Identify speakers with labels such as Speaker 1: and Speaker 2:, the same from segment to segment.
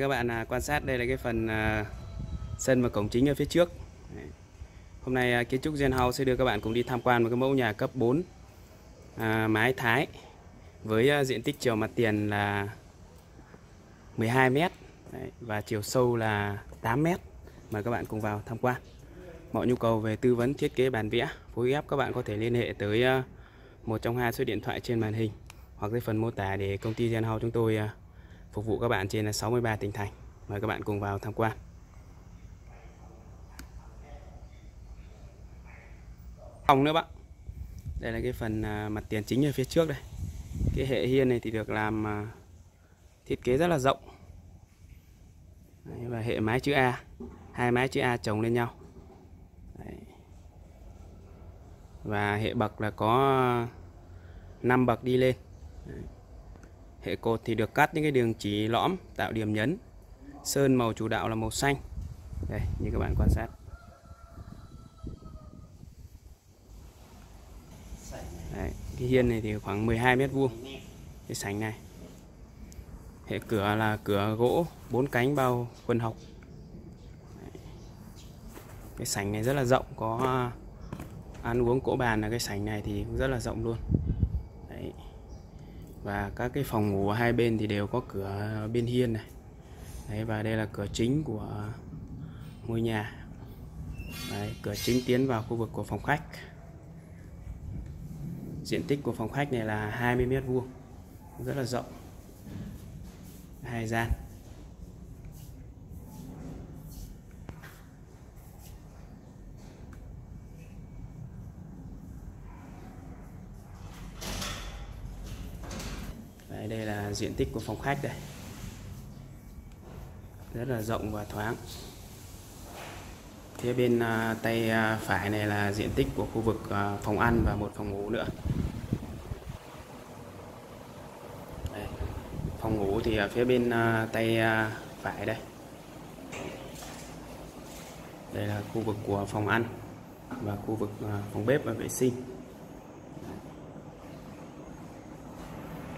Speaker 1: Các bạn à, quan sát đây là cái phần à, sân và cổng chính ở phía trước. Đấy. Hôm nay à, kiến trúc Gen House sẽ đưa các bạn cùng đi tham quan một cái mẫu nhà cấp 4 à, mái Thái với diện tích chiều mặt tiền là 12 m Đấy, và chiều sâu là 8 m. Mời các bạn cùng vào tham quan. Mọi nhu cầu về tư vấn thiết kế bản vẽ, phối ghép các bạn có thể liên hệ tới một trong hai số điện thoại trên màn hình hoặc dưới phần mô tả để công ty Gen House chúng tôi phục vụ các bạn trên 63 tỉnh thành. Mời các bạn cùng vào tham quan. Phòng nữa bạn. Đây là cái phần à, mặt tiền chính ở phía trước đây. Cái hệ hiên này thì được làm à, thiết kế rất là rộng. Đấy, và hệ mái chữ A, hai mái chữ A chồng lên nhau. Đấy. Và hệ bậc là có à, 5 bậc đi lên. Đấy. Hệ cột thì được cắt những cái đường chỉ lõm tạo điểm nhấn. Sơn màu chủ đạo là màu xanh. Đây, như các bạn quan sát. Đấy, cái hiên này thì khoảng 12 mét vuông. Cái sảnh này. Hệ cửa là cửa gỗ bốn cánh bao quần học. Đấy. Cái sảnh này rất là rộng, có à, ăn uống cỗ bàn là cái sảnh này thì cũng rất là rộng luôn. Và các cái phòng ngủ hai bên thì đều có cửa bên hiên này. Đấy và đây là cửa chính của ngôi nhà. Đấy, cửa chính tiến vào khu vực của phòng khách. Diện tích của phòng khách này là 20 mét vuông rất là rộng. Hai gian. Đây, đây là diện tích của phòng khách đây. Rất là rộng và thoáng. Phía bên à, tay à, phải này là diện tích của khu vực à, phòng ăn và một phòng ngủ nữa. Đây. phòng ngủ thì ở phía bên tay phải đây. Đây là khu vực của phòng ăn và khu vực phòng bếp và vệ sinh.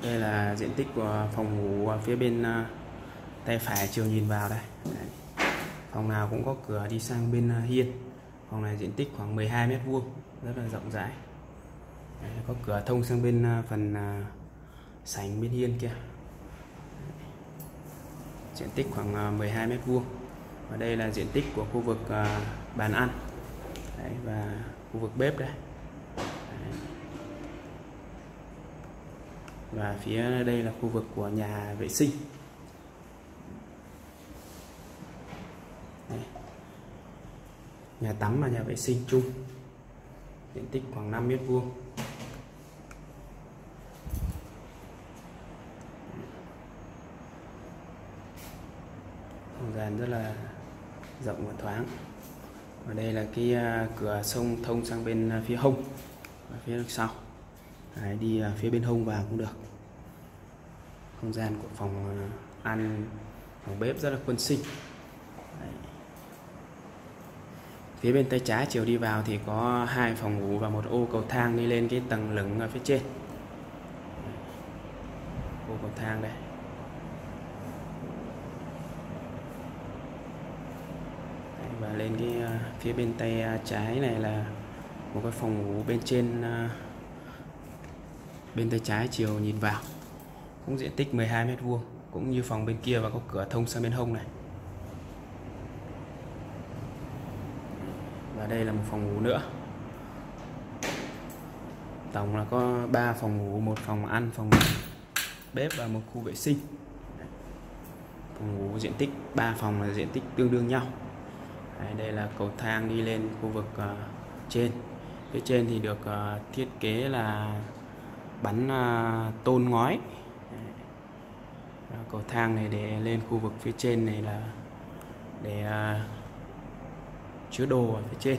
Speaker 1: Đây là diện tích của phòng ngủ phía bên à, tay phải chiều nhìn vào đây. Đấy. phòng nào cũng có cửa đi sang bên à, hiên. Phòng này diện tích khoảng 12 mét vuông rất là rộng rãi. Đấy, có cửa thông sang bên à, phần sảnh bên hiên kia. Diện tích khoảng 12 mét vuông. Và đây là diện tích của khu vực bàn ăn. Đấy, và khu vực bếp đây. Và phía đây là khu vực của nhà vệ sinh. Đây. nhà tắm và nhà vệ sinh chung. Diện tích khoảng 5 mét vuông. Không gian rất là rộng và thoáng. Và đây là cái à, cửa sông thông sang bên à, phía hông và phía sau. Đấy, đi à, phía bên hông vào cũng được. Không gian của phòng à, ăn phòng bếp rất là quân sinh. Đấy. phía bên tay trái chiều đi vào thì có hai phòng ngủ và một ô cầu thang đi lên cái tầng lửng ở phía trên. Ô cầu thang đây. Đấy, và lên cái à, phía bên tay trái này là một cái phòng ngủ bên trên bên tay trái chiều nhìn vào. Cũng diện tích 12 mét vuông cũng như phòng bên kia và có cửa thông sang bên hông này. Và đây là một phòng ngủ nữa. Tổng là có 3 phòng ngủ một phòng ăn phòng bếp và một khu vệ sinh. Phòng ngủ diện tích 3 phòng là diện tích tương đương nhau. Đây, đây là cầu thang đi lên khu vực uh, trên. Phía trên thì được uh, thiết kế là bắn à, tôn ngói. Cầu thang này để lên khu vực phía trên này là để à, chứa đồ ở phía trên.